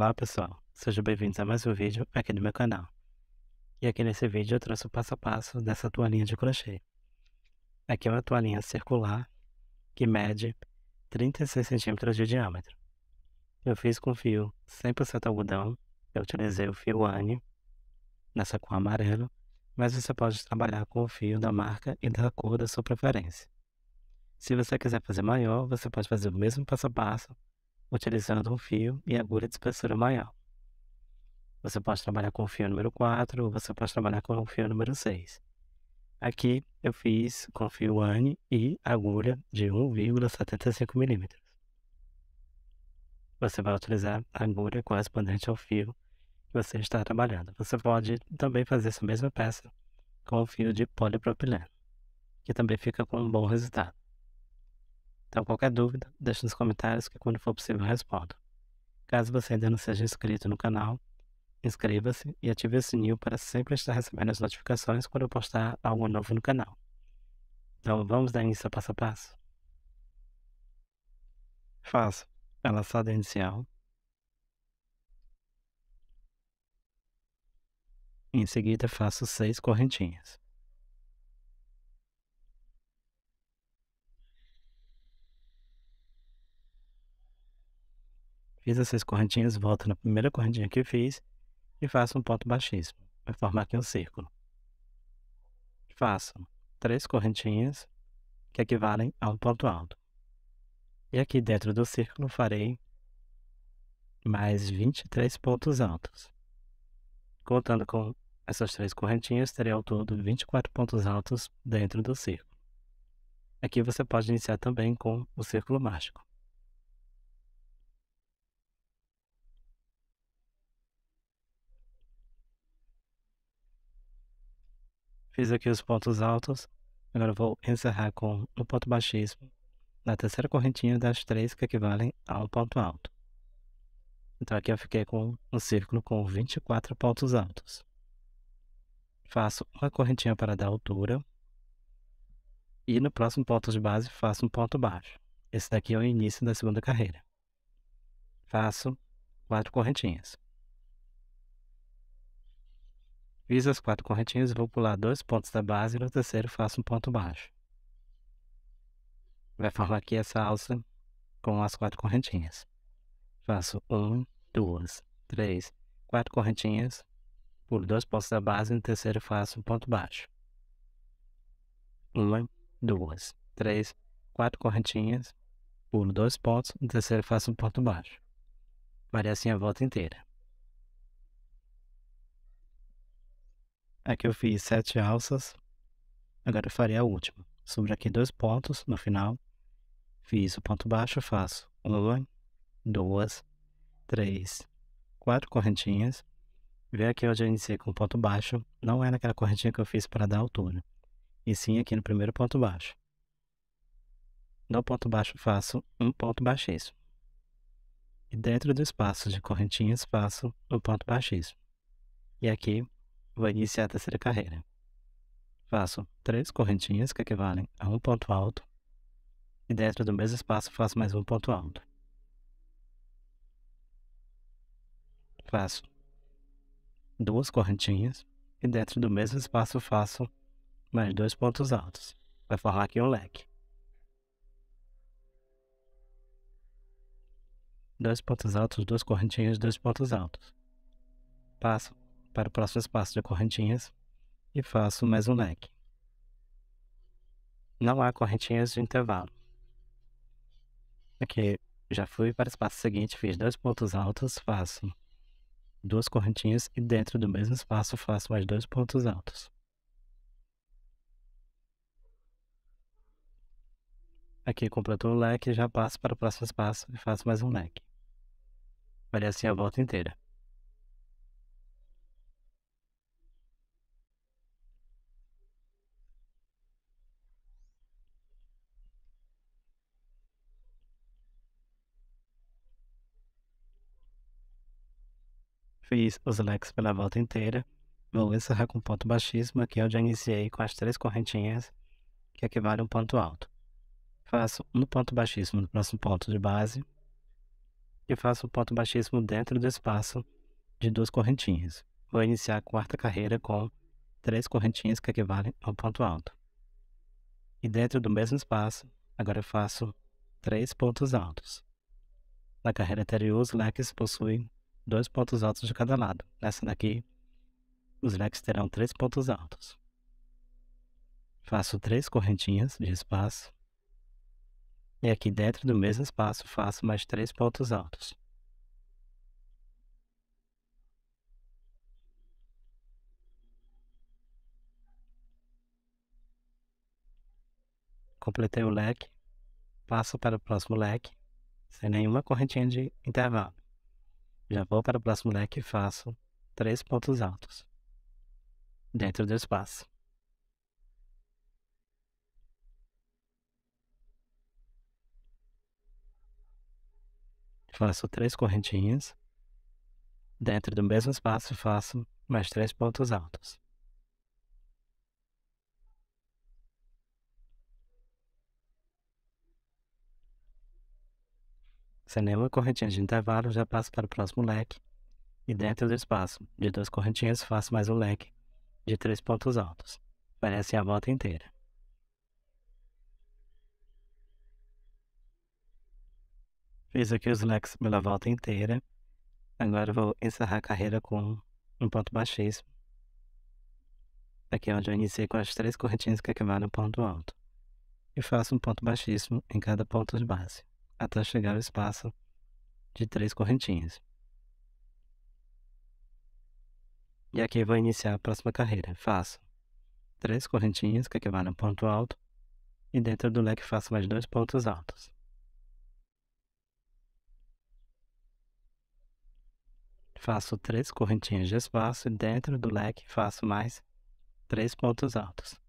Olá pessoal, sejam bem-vindos a mais um vídeo aqui no meu canal. E aqui nesse vídeo eu trouxe o passo a passo dessa toalhinha de crochê. Aqui é uma toalhinha circular que mede 36 centímetros de diâmetro. Eu fiz com fio 100% algodão, eu utilizei o fio Anne nessa cor amarelo, mas você pode trabalhar com o fio da marca e da cor da sua preferência. Se você quiser fazer maior, você pode fazer o mesmo passo a passo utilizando um fio e agulha de espessura maior. Você pode trabalhar com o fio número 4 ou você pode trabalhar com o fio número 6. Aqui eu fiz com fio ANE e agulha de 1,75 mm. Você vai utilizar a agulha correspondente ao fio que você está trabalhando. Você pode também fazer essa mesma peça com o fio de polipropileno, que também fica com um bom resultado. Então, qualquer dúvida, deixe nos comentários que quando for possível respondo. Caso você ainda não seja inscrito no canal, inscreva-se e ative o sininho para sempre estar recebendo as notificações quando eu postar algo novo no canal. Então, vamos dar início ao passo a passo? Faço a laçada inicial. Em seguida, faço seis correntinhas. Fiz essas correntinhas, volto na primeira correntinha que fiz e faço um ponto baixíssimo. Vai formar aqui um círculo. Faço três correntinhas que equivalem a um ponto alto. E aqui dentro do círculo farei mais 23 pontos altos. Contando com essas três correntinhas, terei ao todo 24 pontos altos dentro do círculo. Aqui você pode iniciar também com o círculo mágico. Fiz aqui os pontos altos. Agora vou encerrar com o ponto baixíssimo na terceira correntinha das três que equivalem ao ponto alto. Então aqui eu fiquei com um círculo com 24 pontos altos. Faço uma correntinha para dar altura. E no próximo ponto de base faço um ponto baixo. Esse daqui é o início da segunda carreira. Faço quatro correntinhas. Fiz as quatro correntinhas, vou pular dois pontos da base e no terceiro faço um ponto baixo. Vai formar aqui essa alça com as quatro correntinhas. Faço um, duas, três, quatro correntinhas, pulo dois pontos da base e no terceiro faço um ponto baixo. Uma, duas, três, quatro correntinhas, pulo dois pontos, no terceiro faço um ponto baixo. Faria assim a volta inteira. Aqui eu fiz sete alças. Agora eu farei a última. Sobre aqui dois pontos no final. Fiz o ponto baixo, faço uma, duas, três, quatro correntinhas. Vê aqui onde eu iniciei com o ponto baixo. Não é naquela correntinha que eu fiz para dar altura. E sim aqui no primeiro ponto baixo. No ponto baixo faço um ponto baixíssimo. E dentro do espaço de correntinhas faço o ponto baixíssimo. E aqui Vou iniciar a terceira carreira. Faço três correntinhas que equivalem a um ponto alto e dentro do mesmo espaço faço mais um ponto alto. Faço duas correntinhas e dentro do mesmo espaço faço mais dois pontos altos. Vai formar aqui um leque. Dois pontos altos, duas correntinhas, dois pontos altos. Passo para o próximo espaço de correntinhas e faço mais um leque. Não há correntinhas de intervalo. Aqui já fui para o espaço seguinte, fiz dois pontos altos, faço duas correntinhas e dentro do mesmo espaço faço mais dois pontos altos. Aqui completou o leque, já passo para o próximo espaço e faço mais um leque. Faria assim a volta inteira. Fiz os leques pela volta inteira. Vou encerrar com ponto baixíssimo, aqui onde eu iniciei com as três correntinhas, que equivale a um ponto alto. Faço um ponto baixíssimo no próximo ponto de base. e faço um ponto baixíssimo dentro do espaço de duas correntinhas. Vou iniciar a quarta carreira com três correntinhas que equivalem ao ponto alto. E dentro do mesmo espaço, agora eu faço três pontos altos. Na carreira anterior, os leques possuem dois pontos altos de cada lado. Nessa daqui, os leques terão três pontos altos. Faço três correntinhas de espaço. E aqui dentro do mesmo espaço faço mais três pontos altos. Completei o leque, passo para o próximo leque, sem nenhuma correntinha de intervalo. Já vou para o próximo leque e faço três pontos altos dentro do espaço. Faço três correntinhas. Dentro do mesmo espaço faço mais três pontos altos. Sem nenhuma correntinha de intervalo, já passo para o próximo leque. E dentro do espaço de duas correntinhas, faço mais um leque de três pontos altos. Parece a volta inteira. Fiz aqui os leques pela volta inteira. Agora vou encerrar a carreira com um ponto baixíssimo. Aqui é onde eu iniciei com as três correntinhas que equivalem ao ponto alto. E faço um ponto baixíssimo em cada ponto de base até chegar ao espaço de três correntinhas. E aqui vou iniciar a próxima carreira. Faço três correntinhas que equivalem a ponto alto e dentro do leque faço mais dois pontos altos. Faço três correntinhas de espaço e dentro do leque faço mais três pontos altos.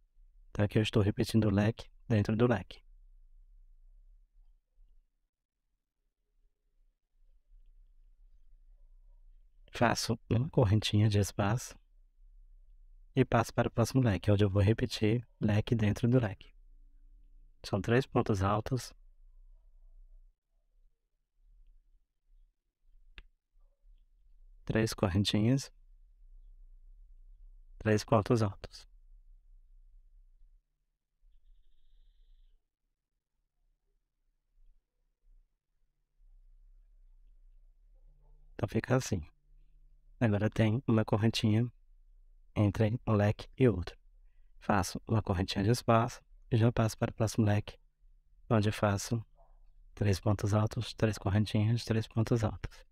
Então aqui eu estou repetindo o leque dentro do leque. Faço uma correntinha de espaço e passo para o próximo leque, onde eu vou repetir leque dentro do leque. São três pontos altos. Três correntinhas. Três pontos altos. Então fica assim. Agora tem uma correntinha entre um leque e outro. Faço uma correntinha de espaço e já passo para o próximo leque, onde faço três pontos altos, três correntinhas, três pontos altos.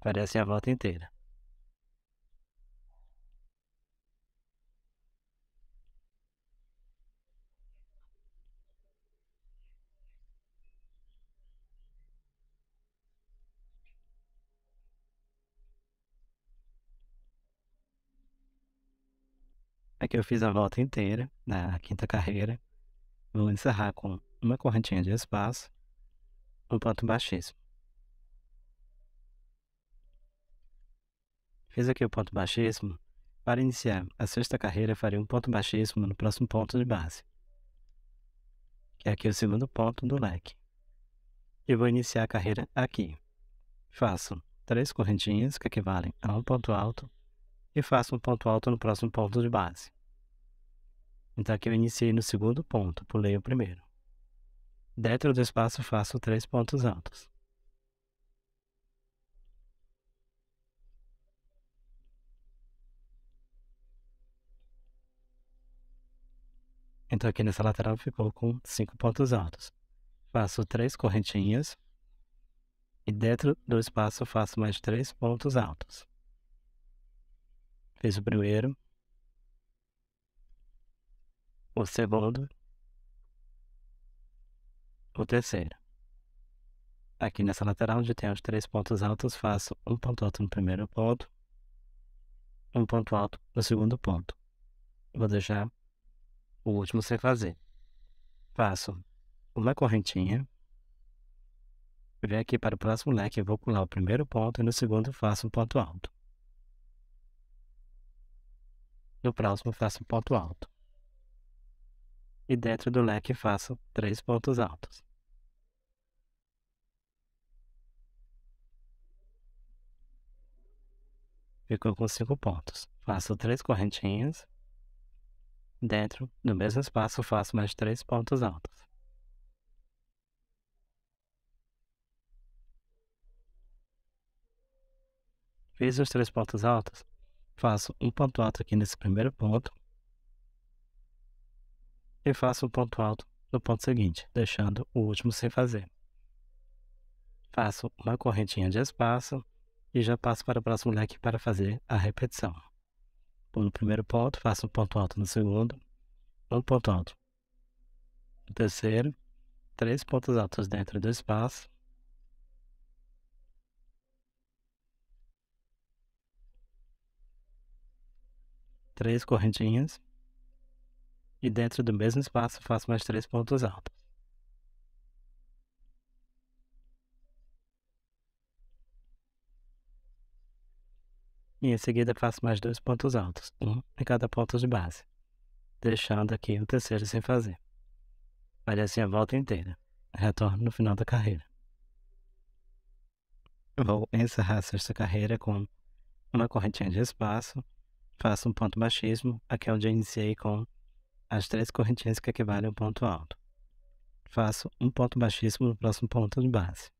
Parece a volta inteira. Aqui eu fiz a volta inteira na quinta carreira. Vou encerrar com uma correntinha de espaço, um ponto baixíssimo. Fiz aqui o ponto baixíssimo. Para iniciar a sexta carreira, farei um ponto baixíssimo no próximo ponto de base, que é aqui o segundo ponto do leque. E vou iniciar a carreira aqui. Faço três correntinhas que equivalem a um ponto alto e faço um ponto alto no próximo ponto de base. Então aqui eu iniciei no segundo ponto, pulei o primeiro. Dentro do espaço faço três pontos altos. Então aqui nessa lateral ficou com cinco pontos altos. Faço três correntinhas e dentro do espaço faço mais três pontos altos. Fiz o primeiro, o segundo, o terceiro. Aqui nessa lateral onde tem os três pontos altos, faço um ponto alto no primeiro ponto, um ponto alto no segundo ponto. Vou deixar o último sem fazer. Faço uma correntinha, venho aqui para o próximo leque, vou pular o primeiro ponto e no segundo faço um ponto alto. No próximo faço um ponto alto e dentro do leque faço três pontos altos. Ficou com cinco pontos. Faço três correntinhas. Dentro do mesmo espaço faço mais três pontos altos. Fiz os três pontos altos. Faço um ponto alto aqui nesse primeiro ponto e faço um ponto alto no ponto seguinte, deixando o último sem fazer. Faço uma correntinha de espaço e já passo para o próximo leque para fazer a repetição. no primeiro ponto, faço um ponto alto no segundo, um ponto alto no terceiro, três pontos altos dentro do espaço, três correntinhas e dentro do mesmo espaço faço mais três pontos altos. E em seguida faço mais dois pontos altos, um em cada ponto de base, deixando aqui o terceiro sem fazer. Faria assim a volta inteira. Retorno no final da carreira. Vou encerrar a sexta carreira com uma correntinha de espaço Faço um ponto baixíssimo, aqui é onde eu iniciei com as três correntinhas que equivalem ao ponto alto. Faço um ponto baixíssimo no próximo ponto de base.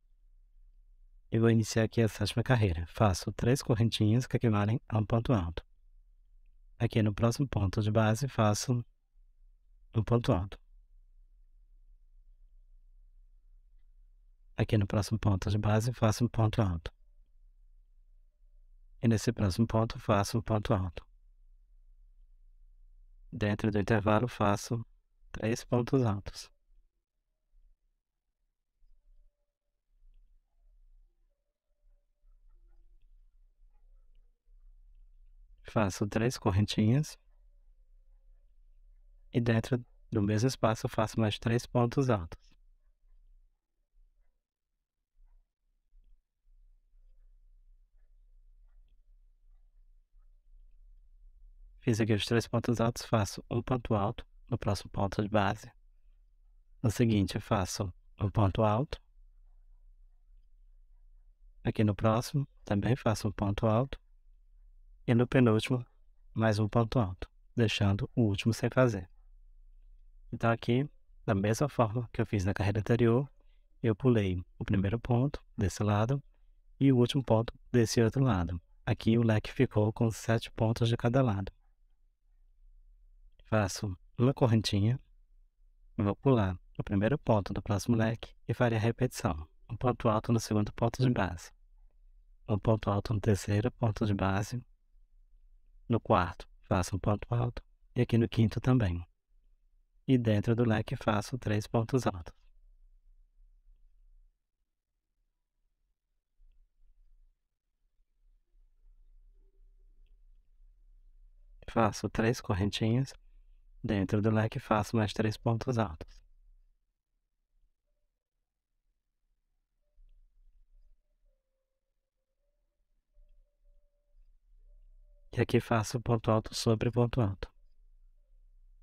E vou iniciar aqui a sétima carreira. Faço três correntinhas que equivalem a um ponto alto. Aqui no próximo ponto de base faço um ponto alto. Aqui no próximo ponto de base faço um ponto alto. E nesse próximo ponto faço um ponto alto. Dentro do intervalo faço três pontos altos. Faço três correntinhas. E dentro do mesmo espaço faço mais três pontos altos. Fiz aqui os três pontos altos, faço um ponto alto no próximo ponto de base. No seguinte, faço um ponto alto. Aqui no próximo, também faço um ponto alto. E no penúltimo, mais um ponto alto, deixando o último sem fazer. Então aqui, da mesma forma que eu fiz na carreira anterior, eu pulei o primeiro ponto desse lado e o último ponto desse outro lado. Aqui o leque ficou com sete pontos de cada lado faço uma correntinha, vou pular o primeiro ponto do próximo leque e farei a repetição. Um ponto alto no segundo ponto de base, um ponto alto no terceiro ponto de base, no quarto faço um ponto alto e aqui no quinto também. E dentro do leque faço três pontos altos. Faço três correntinhas Dentro do leque faço mais três pontos altos. E aqui faço ponto alto sobre ponto alto,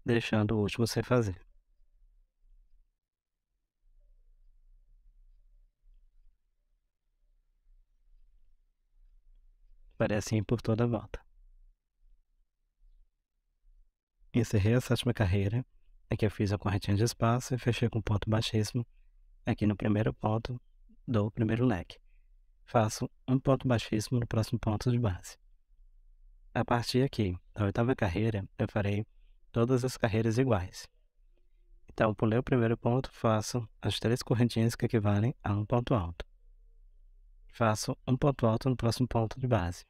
deixando o último sem fazer. Parece assim por toda a volta. Encerrei a sétima carreira. Aqui eu fiz a corretinha de espaço e fechei com ponto baixíssimo. Aqui no primeiro ponto do primeiro leque. Faço um ponto baixíssimo no próximo ponto de base. A partir aqui, da oitava carreira, eu farei todas as carreiras iguais. Então, pulei o primeiro ponto, faço as três correntinhas que equivalem a um ponto alto. Faço um ponto alto no próximo ponto de base.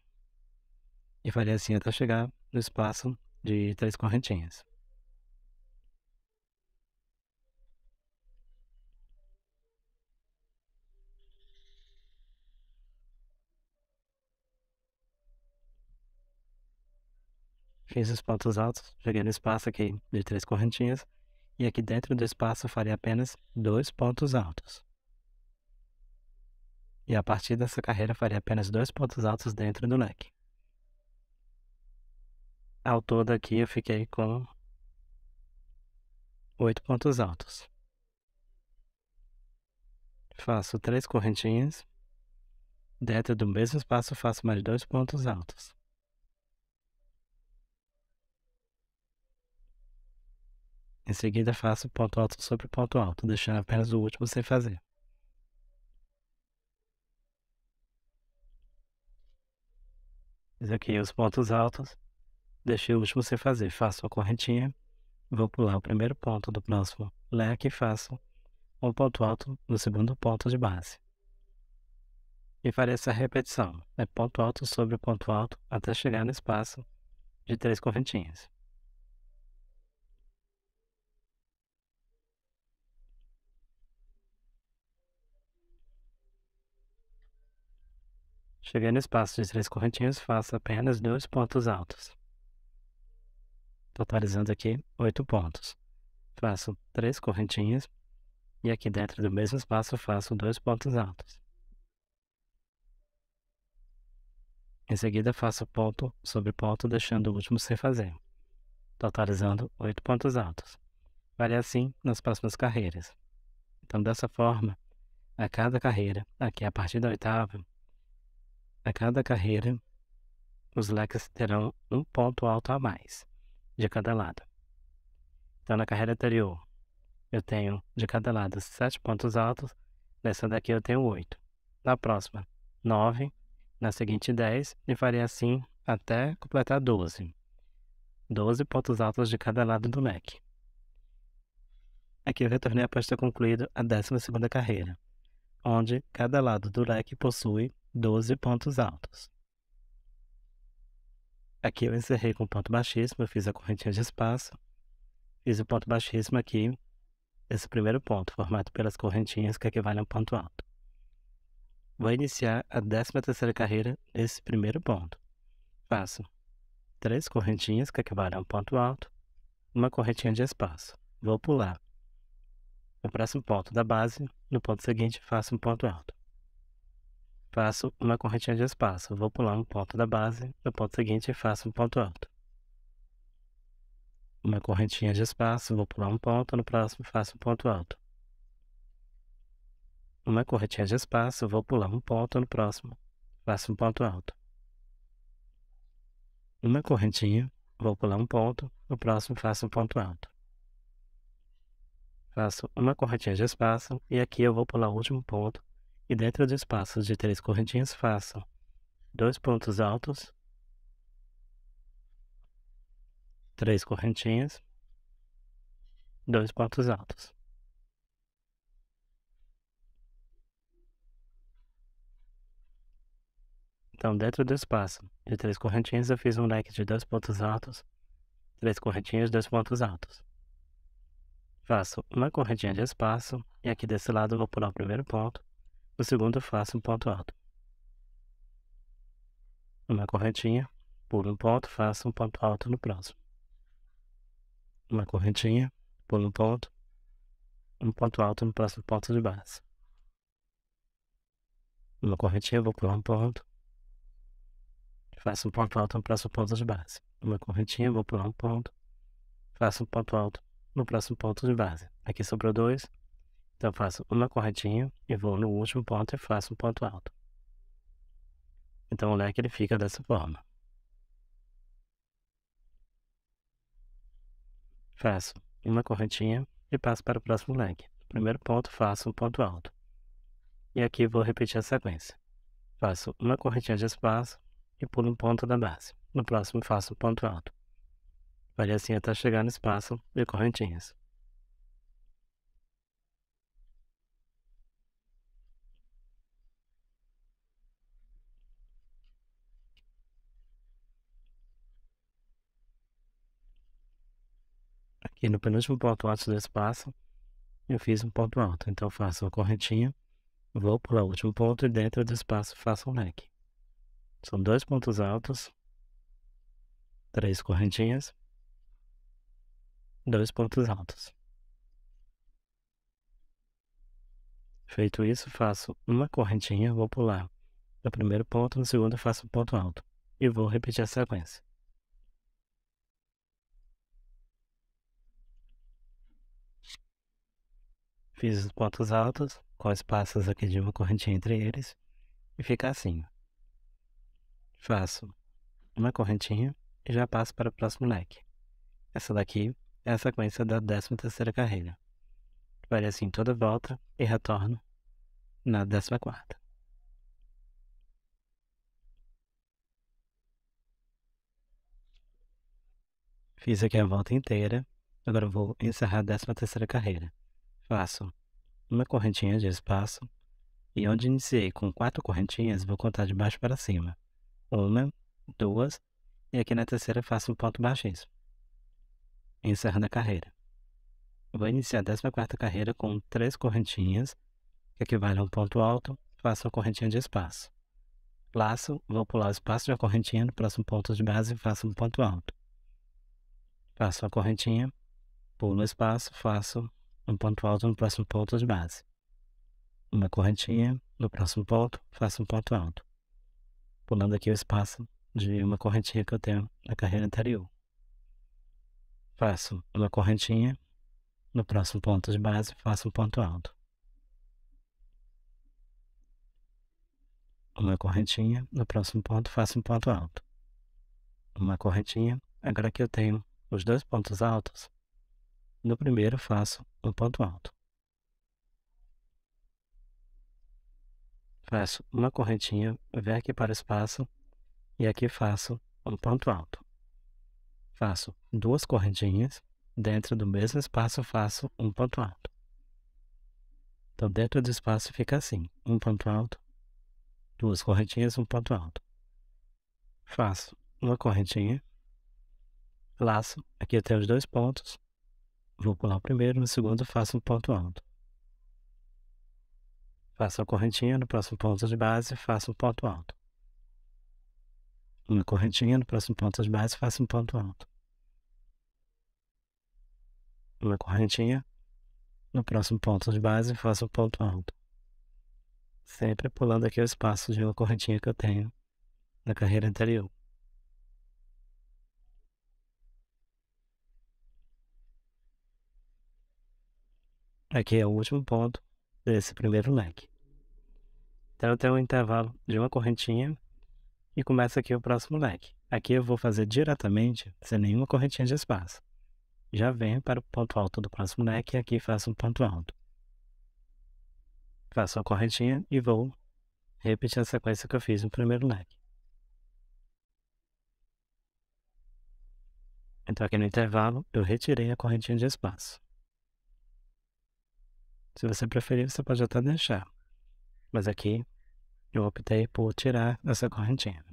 E farei assim até chegar no espaço de três correntinhas. Fiz os pontos altos, cheguei no espaço aqui de três correntinhas e aqui dentro do espaço farei apenas dois pontos altos. E a partir dessa carreira farei apenas dois pontos altos dentro do leque. Ao todo aqui eu fiquei com oito pontos altos. Faço três correntinhas. Dentro do mesmo espaço faço mais dois pontos altos. Em seguida faço ponto alto sobre ponto alto, deixando apenas o último sem fazer. Fiz aqui os pontos altos deixei o último sem fazer. Faço a correntinha, vou pular o primeiro ponto do próximo leque e faço um ponto alto no segundo ponto de base. E farei essa repetição, é ponto alto sobre ponto alto, até chegar no espaço de três correntinhas. Cheguei no espaço de três correntinhas, faço apenas dois pontos altos. Totalizando aqui oito pontos. Faço três correntinhas e aqui dentro do mesmo espaço faço dois pontos altos. Em seguida faço ponto sobre ponto, deixando o último sem fazer, totalizando oito pontos altos. Farei assim nas próximas carreiras. Então, dessa forma, a cada carreira, aqui a partir da oitava, a cada carreira, os leques terão um ponto alto a mais de cada lado. Então, na carreira anterior, eu tenho de cada lado sete pontos altos, nessa daqui eu tenho oito. Na próxima, nove, na seguinte dez, e farei assim até completar doze. Doze pontos altos de cada lado do leque. Aqui eu retornei após ter concluído a décima segunda carreira, onde cada lado do leque possui 12 pontos altos. Aqui eu encerrei com ponto baixíssimo, eu fiz a correntinha de espaço, fiz o ponto baixíssimo aqui, esse primeiro ponto, formado pelas correntinhas que equivalem ao ponto alto. Vou iniciar a 13 terceira carreira nesse primeiro ponto. Faço três correntinhas que equivalem ao ponto alto, uma correntinha de espaço. Vou pular. No próximo ponto da base, no ponto seguinte, faço um ponto alto faço uma correntinha de espaço. Vou pular um ponto da base, no ponto seguinte faço um ponto alto. Uma correntinha de espaço, vou pular um ponto, no próximo faço um ponto alto. Uma correntinha de espaço, vou pular um ponto, no próximo faço um ponto alto. Uma correntinha, vou pular um ponto, no próximo faço um ponto alto. Faço uma correntinha de espaço e aqui eu vou pular o último ponto e dentro do espaço de três correntinhas faço dois pontos altos, três correntinhas, dois pontos altos. Então, dentro do espaço de três correntinhas, eu fiz um leque de dois pontos altos, três correntinhas, dois pontos altos. Faço uma correntinha de espaço e aqui desse lado vou pular o primeiro ponto, no segundo, faço um ponto alto. Uma correntinha, pulo um ponto, faço um ponto alto no próximo. Uma correntinha, pulo um ponto, um ponto alto no próximo ponto de base. Uma correntinha, vou pular um ponto, faço um ponto alto no próximo ponto de base. Uma correntinha, vou pular um ponto, faço um ponto alto no próximo ponto de base. Aqui sobrou dois, então, faço uma corretinha e vou no último ponto e faço um ponto alto. Então, o leque ele fica dessa forma. Faço uma corretinha e passo para o próximo leque. Primeiro ponto, faço um ponto alto. E aqui vou repetir a sequência. Faço uma correntinha de espaço e pulo um ponto da base. No próximo, faço um ponto alto. Varia assim até chegar no espaço de correntinhas. Aqui no penúltimo ponto alto do espaço, eu fiz um ponto alto. Então, faço uma correntinha, vou para o último ponto e dentro do espaço faço um leque. São dois pontos altos, três correntinhas, dois pontos altos. Feito isso, faço uma correntinha, vou pular no primeiro ponto, no segundo faço um ponto alto. E vou repetir a sequência. Fiz os pontos altos, com espaços aqui de uma correntinha entre eles, e fica assim. Faço uma correntinha e já passo para o próximo leque. Essa daqui é a sequência da décima terceira carreira. Faria assim toda volta e retorno na décima quarta. Fiz aqui a volta inteira, agora vou encerrar a décima terceira carreira. Faço uma correntinha de espaço e onde iniciei com quatro correntinhas, vou contar de baixo para cima. Uma, duas, e aqui na terceira faço um ponto baixíssimo. Encerrando a carreira. Vou iniciar a décima quarta carreira com três correntinhas, que equivale a um ponto alto, faço uma correntinha de espaço. Laço, vou pular o espaço uma correntinha no próximo ponto de base e faço um ponto alto. Faço a correntinha, pulo o espaço, faço um ponto alto no próximo ponto de base. Uma correntinha, no próximo ponto, faço um ponto alto. Pulando aqui o espaço de uma correntinha que eu tenho na carreira anterior. Faço uma correntinha, no próximo ponto de base, faço um ponto alto. Uma correntinha, no próximo ponto, faço um ponto alto. Uma correntinha, agora que eu tenho os dois pontos altos, no primeiro faço um ponto alto. Faço uma correntinha, venho aqui para o espaço e aqui faço um ponto alto. Faço duas correntinhas, dentro do mesmo espaço faço um ponto alto. Então dentro do espaço fica assim, um ponto alto, duas correntinhas, um ponto alto. Faço uma correntinha, laço, aqui tenho os dois pontos, vou pular o primeiro, no segundo faço um ponto alto. Faço a correntinha no próximo ponto de base, faço um ponto alto. Uma correntinha no próximo ponto de base, faço um ponto alto. Uma correntinha no próximo ponto de base, faço um ponto alto. Sempre pulando aqui o espaço de uma correntinha que eu tenho na carreira anterior. Aqui é o último ponto desse primeiro leque. Então eu tenho um intervalo de uma correntinha e começa aqui o próximo leque. Aqui eu vou fazer diretamente, sem nenhuma correntinha de espaço. Já venho para o ponto alto do próximo leque e aqui faço um ponto alto. Faço a correntinha e vou repetir a sequência que eu fiz no primeiro leque. Então aqui no intervalo eu retirei a correntinha de espaço. Se você preferir, você pode até deixar. Mas aqui eu optei por tirar essa correntinha.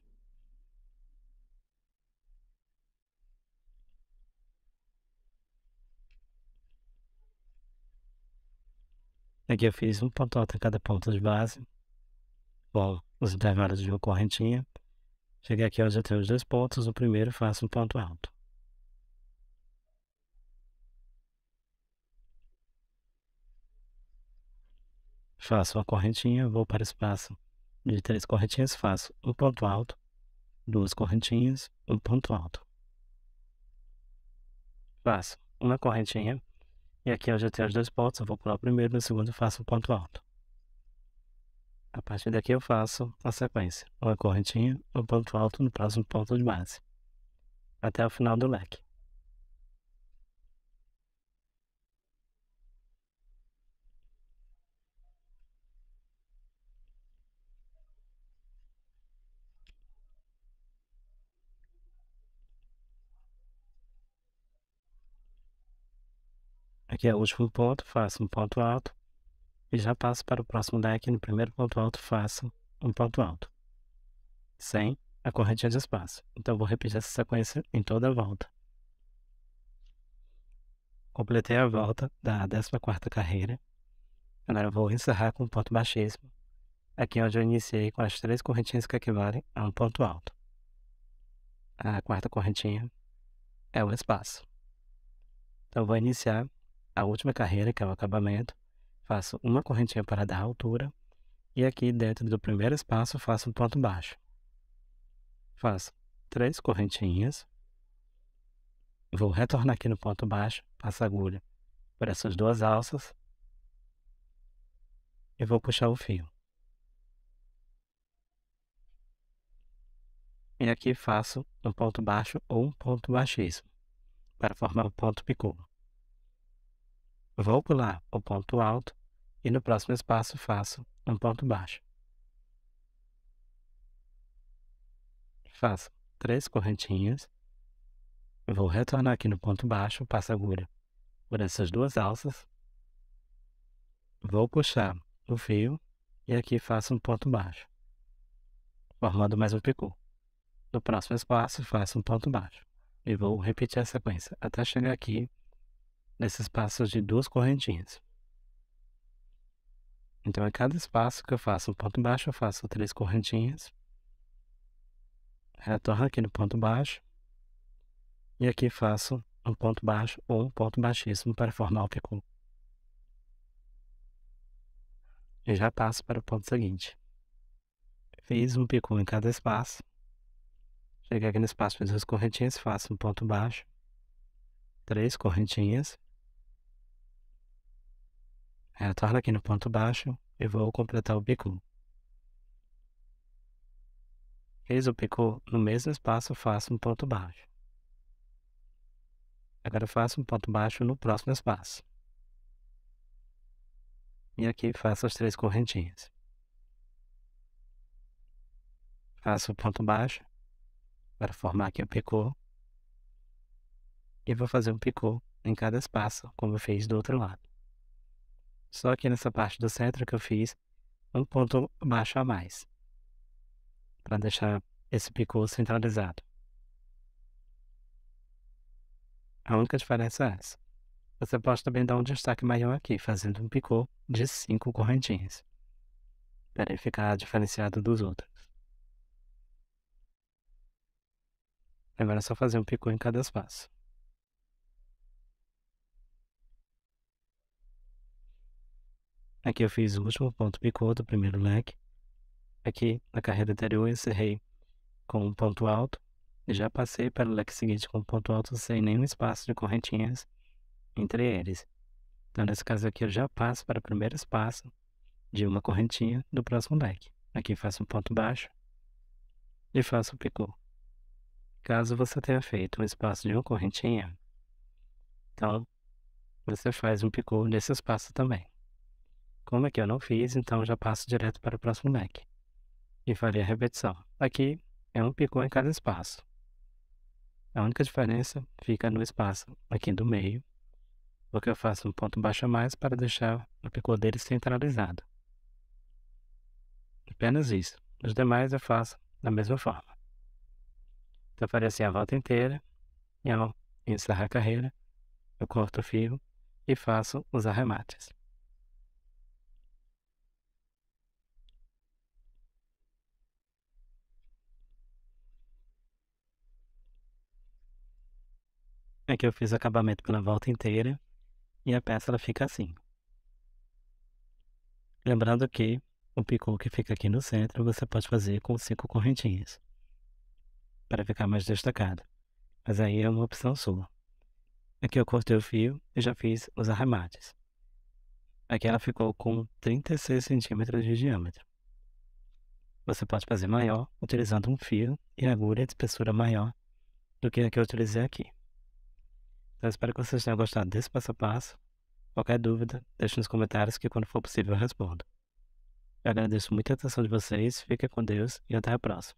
Aqui eu fiz um ponto alto em cada ponto de base. Bom, os intervalos de uma correntinha. Cheguei aqui onde eu tenho os dois pontos. O primeiro faço um ponto alto. Faço uma correntinha, vou para o espaço de três correntinhas, faço um ponto alto, duas correntinhas, um ponto alto. Faço uma correntinha, e aqui eu já tenho os dois pontos, eu vou pular o primeiro, no segundo faço um ponto alto. A partir daqui eu faço a sequência, uma correntinha, um ponto alto no próximo ponto de base, até o final do leque. Aqui é o último ponto, faço um ponto alto e já passo para o próximo deck. No primeiro ponto alto, faço um ponto alto, sem a correntinha de espaço. Então, vou repetir essa sequência em toda a volta. Completei a volta da 14ª carreira. Agora vou encerrar com um ponto baixíssimo. Aqui é onde eu iniciei com as três correntinhas que equivalem a um ponto alto. A quarta correntinha é o espaço. Então, vou iniciar a última carreira, que é o acabamento, faço uma correntinha para dar altura e aqui dentro do primeiro espaço faço um ponto baixo. Faço três correntinhas, vou retornar aqui no ponto baixo, passo a agulha por essas duas alças e vou puxar o fio. E aqui faço um ponto baixo ou um ponto baixíssimo. para formar o ponto picô. Vou pular o ponto alto e no próximo espaço faço um ponto baixo. Faço três correntinhas. Vou retornar aqui no ponto baixo, passo a agulha por essas duas alças. Vou puxar o fio e aqui faço um ponto baixo, formando mais um picô. No próximo espaço, faço um ponto baixo. E vou repetir a sequência até chegar aqui nesse espaço de duas correntinhas. Então, em cada espaço que eu faço um ponto baixo, eu faço três correntinhas. Retorno aqui no ponto baixo. E aqui faço um ponto baixo ou um ponto baixíssimo para formar o picô. E já passo para o ponto seguinte. Fiz um picô em cada espaço. Cheguei aqui no espaço, fiz duas correntinhas, faço um ponto baixo. Três correntinhas. Retorno aqui no ponto baixo e vou completar o picô. Fiz o picô no mesmo espaço, faço um ponto baixo. Agora faço um ponto baixo no próximo espaço. E aqui faço as três correntinhas. Faço o ponto baixo para formar aqui o picô. E vou fazer um picô em cada espaço, como eu fiz do outro lado. Só aqui nessa parte do centro que eu fiz um ponto baixo a mais. Para deixar esse picô centralizado. A única diferença é essa. Você pode também dar um destaque maior aqui, fazendo um picô de cinco correntinhas, para ele ficar diferenciado dos outros. Agora é só fazer um picô em cada espaço. Aqui eu fiz o último ponto picô do primeiro leque. Aqui na carreira anterior eu encerrei com um ponto alto já passei para o leque seguinte com ponto alto sem nenhum espaço de correntinhas entre eles. Então, nesse caso aqui, eu já passo para o primeiro espaço de uma correntinha do próximo leque. Aqui faço um ponto baixo e faço o picô. Caso você tenha feito um espaço de uma correntinha, então você faz um picô nesse espaço também. Como aqui eu não fiz, então já passo direto para o próximo leque. E farei a repetição. Aqui é um picô em cada espaço. A única diferença fica no espaço aqui do meio, porque eu faço um ponto baixo a mais para deixar o picô dele centralizado. Apenas isso. Os demais eu faço da mesma forma. Então, eu farei assim a volta inteira, e ao encerrar a carreira, eu corto o fio e faço os arremates. Aqui eu fiz o acabamento pela volta inteira e a peça ela fica assim. Lembrando que o picô que fica aqui no centro você pode fazer com cinco correntinhas para ficar mais destacado. Mas aí é uma opção sua. Aqui eu cortei o fio e já fiz os arremates. Aqui ela ficou com 36 centímetros de diâmetro. Você pode fazer maior utilizando um fio e agulha de espessura maior do que a que eu utilizei aqui. Então, espero que vocês tenham gostado desse passo a passo. Qualquer dúvida, deixe nos comentários que quando for possível eu respondo. Eu agradeço muito a atenção de vocês, fiquem com Deus e até a próxima.